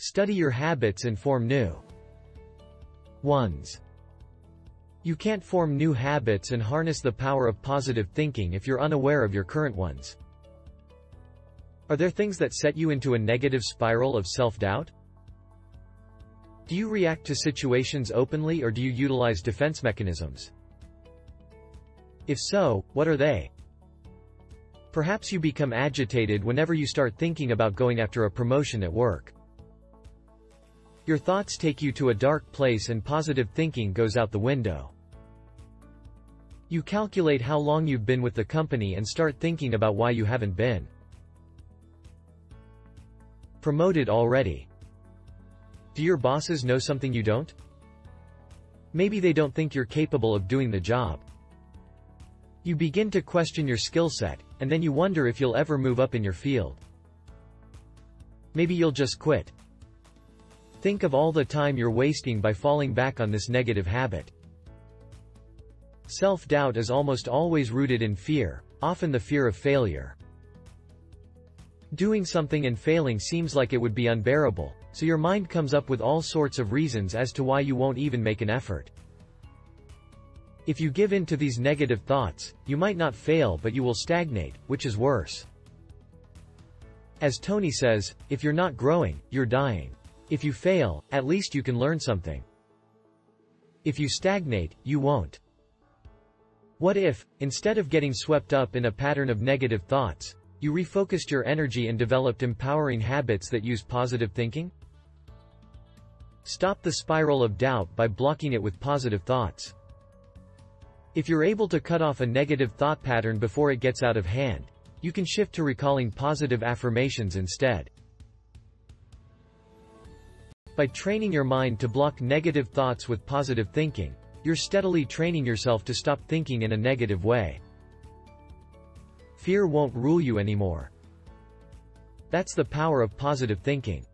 Study your habits and form new ones. You can't form new habits and harness the power of positive thinking if you're unaware of your current ones. Are there things that set you into a negative spiral of self-doubt? Do you react to situations openly or do you utilize defense mechanisms? If so, what are they? Perhaps you become agitated whenever you start thinking about going after a promotion at work. Your thoughts take you to a dark place and positive thinking goes out the window. You calculate how long you've been with the company and start thinking about why you haven't been promoted already. Do your bosses know something you don't? Maybe they don't think you're capable of doing the job. You begin to question your skill set, and then you wonder if you'll ever move up in your field. Maybe you'll just quit. Think of all the time you're wasting by falling back on this negative habit. Self-doubt is almost always rooted in fear, often the fear of failure. Doing something and failing seems like it would be unbearable, so your mind comes up with all sorts of reasons as to why you won't even make an effort. If you give in to these negative thoughts, you might not fail but you will stagnate, which is worse. As Tony says, if you're not growing, you're dying. If you fail, at least you can learn something. If you stagnate, you won't. What if, instead of getting swept up in a pattern of negative thoughts, you refocused your energy and developed empowering habits that use positive thinking? Stop the spiral of doubt by blocking it with positive thoughts. If you're able to cut off a negative thought pattern before it gets out of hand, you can shift to recalling positive affirmations instead. By training your mind to block negative thoughts with positive thinking, you're steadily training yourself to stop thinking in a negative way. Fear won't rule you anymore. That's the power of positive thinking.